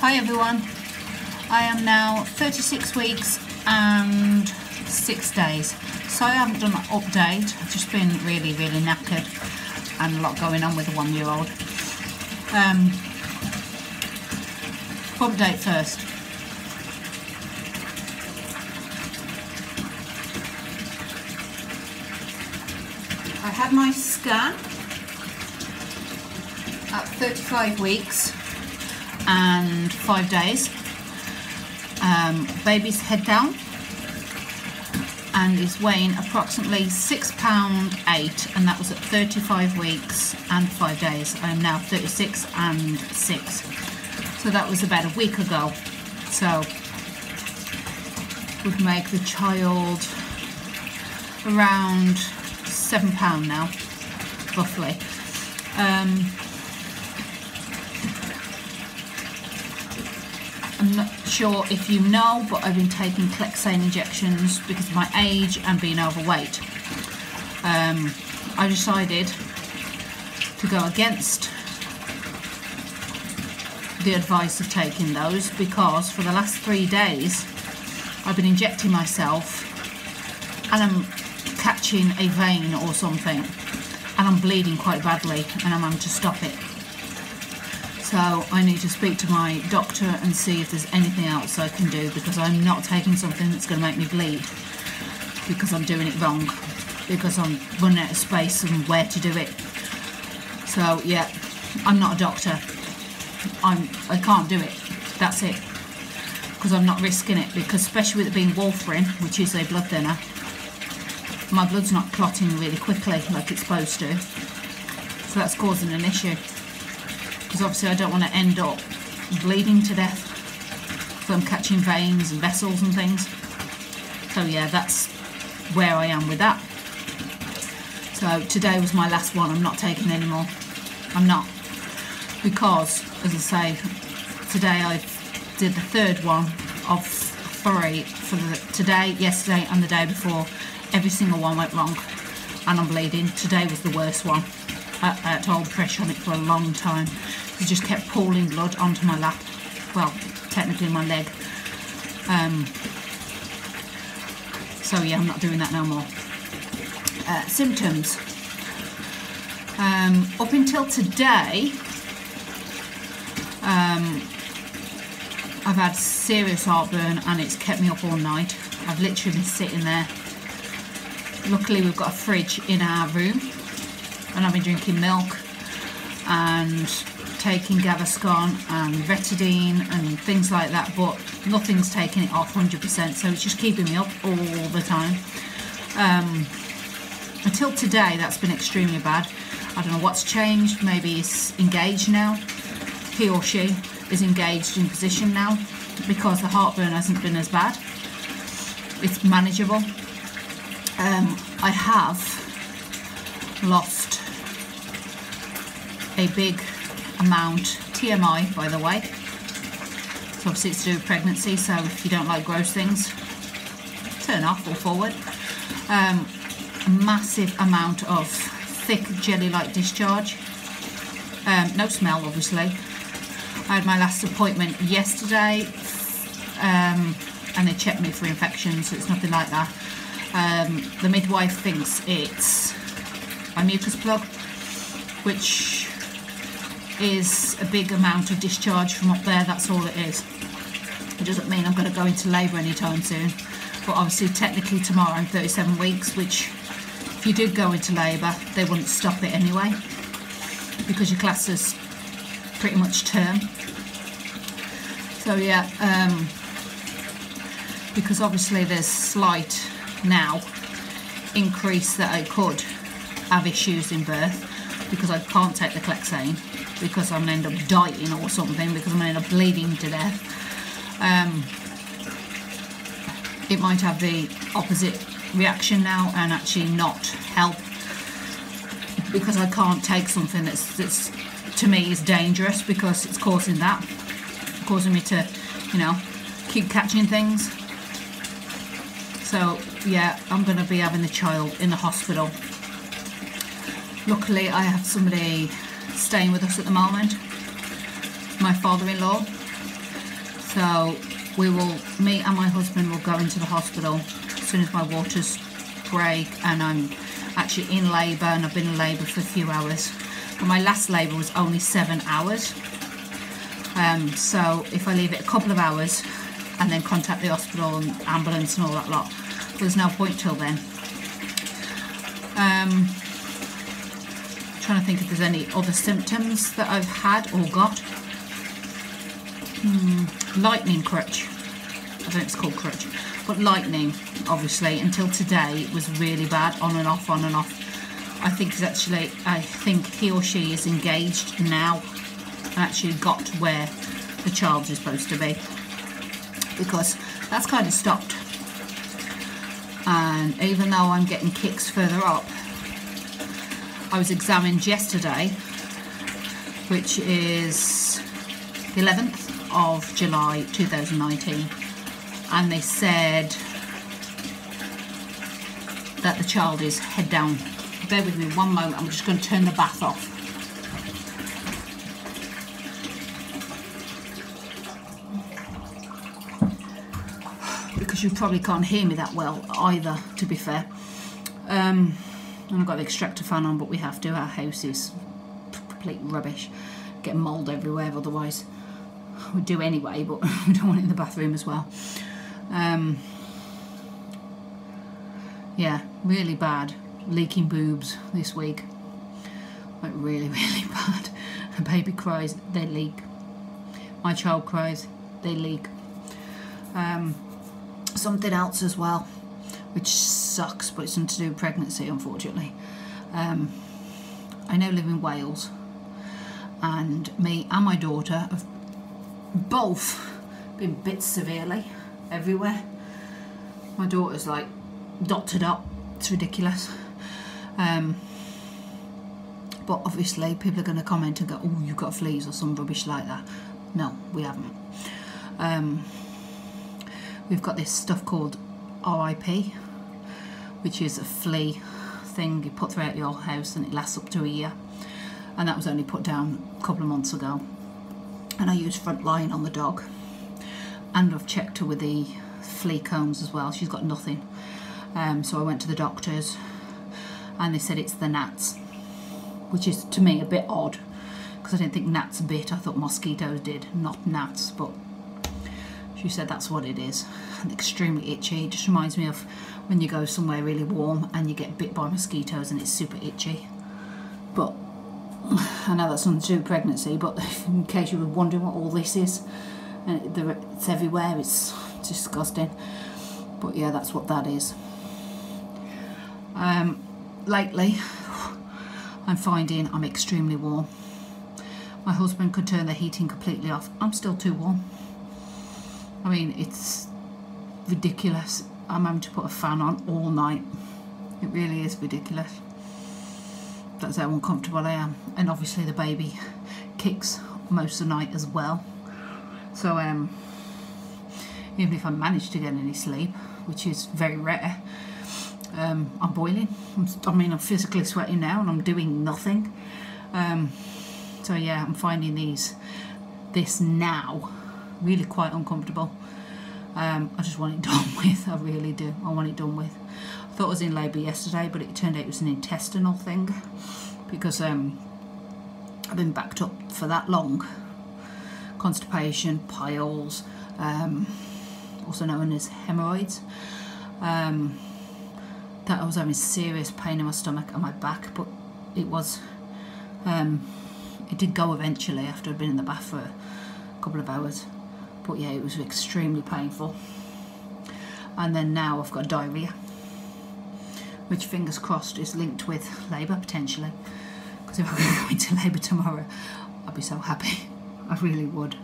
Hi everyone. I am now 36 weeks and 6 days. So I haven't done an update. I've just been really, really knackered and a lot going on with a one year old. Um, update first. I had my scan at 35 weeks and 5 days. Um, baby's head down and is weighing approximately six pound eight and that was at 35 weeks and five days. I am now 36 and six. So that was about a week ago. So would make the child around seven pound now roughly. Um, I'm not sure if you know, but I've been taking Clexane injections because of my age and being overweight. Um, I decided to go against the advice of taking those because for the last three days I've been injecting myself and I'm catching a vein or something and I'm bleeding quite badly and I'm having to stop it. So I need to speak to my doctor and see if there's anything else I can do because I'm not taking something that's going to make me bleed because I'm doing it wrong because I'm running out of space and where to do it. So yeah, I'm not a doctor. I'm I can't do it. That's it. Because I'm not risking it because especially with it being warfarin, which is a blood thinner, my blood's not clotting really quickly like it's supposed to. So that's causing an issue because obviously I don't want to end up bleeding to death from catching veins and vessels and things. So yeah, that's where I am with that. So today was my last one. I'm not taking any more. I'm not. Because, as I say, today I did the third one of three for the, today, yesterday and the day before. Every single one went wrong and I'm bleeding. Today was the worst one. I, I had to hold pressure on it for a long time. It just kept pouring blood onto my lap. Well, technically my leg. Um, so yeah, I'm not doing that no more. Uh, symptoms. Um, up until today, um, I've had serious heartburn and it's kept me up all night. I've literally been sitting there. Luckily, we've got a fridge in our room, and I've been drinking milk and taking Gaviscon and Betadine and things like that, but nothing's taking it off 100%, so it's just keeping me up all the time. Um, until today, that's been extremely bad. I don't know what's changed. Maybe he's engaged now. He or she is engaged in position now because the heartburn hasn't been as bad. It's manageable. Um, I have lost a big amount, TMI by the way. So obviously it's to do with pregnancy, so if you don't like gross things, turn off or forward. Um, massive amount of thick jelly-like discharge. Um, no smell, obviously. I had my last appointment yesterday, um, and they checked me for infections, so it's nothing like that. Um, the midwife thinks it's a mucus plug, which is a big amount of discharge from up there, that's all it is. It doesn't mean I'm going to go into labour anytime soon, but obviously technically tomorrow I'm 37 weeks, which if you did go into labour, they wouldn't stop it anyway, because your class is pretty much term. So yeah, um, because obviously there's slight now increase that I could have issues in birth because I can't take the Clexane because I'm going to end up dying or something because I'm going to end up bleeding to death. Um, it might have the opposite reaction now and actually not help because I can't take something that's, that's to me is dangerous because it's causing that, causing me to, you know, keep catching things. So yeah, I'm going to be having the child in the hospital. Luckily, I have somebody staying with us at the moment, my father-in-law, So we will, me and my husband will go into the hospital as soon as my waters break and I'm actually in labour and I've been in labour for a few hours. But my last labour was only seven hours. Um, so if I leave it a couple of hours and then contact the hospital and ambulance and all that lot, there's no point till then. Um, trying to think if there's any other symptoms that I've had or got. Hmm, lightning crutch. I think it's called crutch. But lightning, obviously, until today it was really bad, on and off, on and off. I think it's actually, I think he or she is engaged now and actually got where the child is supposed to be. Because that's kind of stopped. And even though I'm getting kicks further up, I was examined yesterday, which is the 11th of July 2019, and they said that the child is head down. Bear with me one moment, I'm just going to turn the bath off. Because you probably can't hear me that well either, to be fair. Um, and I've got the extractor fan on, but we have to. Our house is complete rubbish. Get mould everywhere, otherwise we do anyway, but we don't want it in the bathroom as well. Um, yeah, really bad. Leaking boobs this week. Like really, really bad. A baby cries, they leak. My child cries, they leak. Um, something else as well which sucks, but it's nothing to do with pregnancy, unfortunately. Um, I now live in Wales, and me and my daughter have both been bit severely everywhere. My daughter's like dotted up, it's ridiculous. Um, but obviously, people are going to comment and go, Oh, you've got fleas or some rubbish like that. No, we haven't. Um, we've got this stuff called RIP, which is a flea thing you put throughout your house and it lasts up to a year. And that was only put down a couple of months ago. And I use Frontline on the dog. And I've checked her with the flea combs as well. She's got nothing. Um, so I went to the doctors and they said it's the gnats, which is to me a bit odd because I didn't think gnats bit. I thought mosquitoes did, not gnats. But she said that's what it is. And extremely itchy. It just reminds me of when you go somewhere really warm and you get bit by mosquitoes and it's super itchy. But I know that's nothing to do pregnancy, but in case you were wondering what all this is, it's everywhere, it's disgusting. But yeah, that's what that is. Um, lately, I'm finding I'm extremely warm. My husband could turn the heating completely off. I'm still too warm. I mean, it's ridiculous. I'm having to put a fan on all night. It really is ridiculous. That's how uncomfortable I am. And obviously the baby kicks most of the night as well. So um, even if I manage to get any sleep, which is very rare, um, I'm boiling. I'm, I mean, I'm physically sweating now and I'm doing nothing. Um, so yeah, I'm finding these, this now, really quite uncomfortable. Um, I just want it done with, I really do. I want it done with. I thought I was in labour yesterday, but it turned out it was an intestinal thing because um, I've been backed up for that long. Constipation, piles, um, also known as hemorrhoids. Um, that I was having serious pain in my stomach and my back, but it was, um, it did go eventually after I'd been in the bath for a couple of hours but yeah it was extremely painful. And then now I've got diarrhea which fingers crossed is linked with labour potentially. Because if I go into labour tomorrow I'd be so happy. I really would.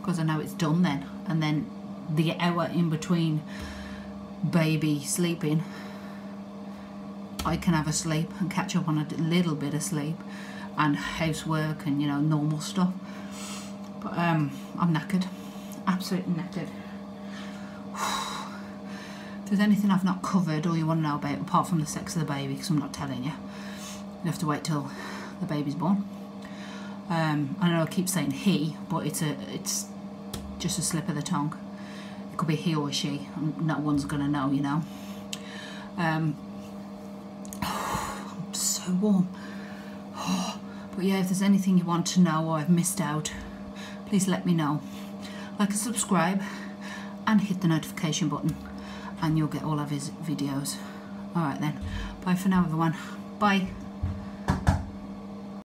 Because I know it's done then. And then the hour in between baby sleeping I can have a sleep and catch up on a little bit of sleep and housework and you know normal stuff. But um, I'm knackered absolutely knackered. if there's anything I've not covered or you want to know about apart from the sex of the baby, because I'm not telling you, you have to wait till the baby's born. Um, I know I keep saying he, but it's a it's just a slip of the tongue. It could be he or she, no one's going to know, you know. Um, I'm so warm. But yeah, if there's anything you want to know or I've missed out, please let me know. Like and subscribe and hit the notification button and you'll get all of his videos. Alright then, bye for now everyone. Bye.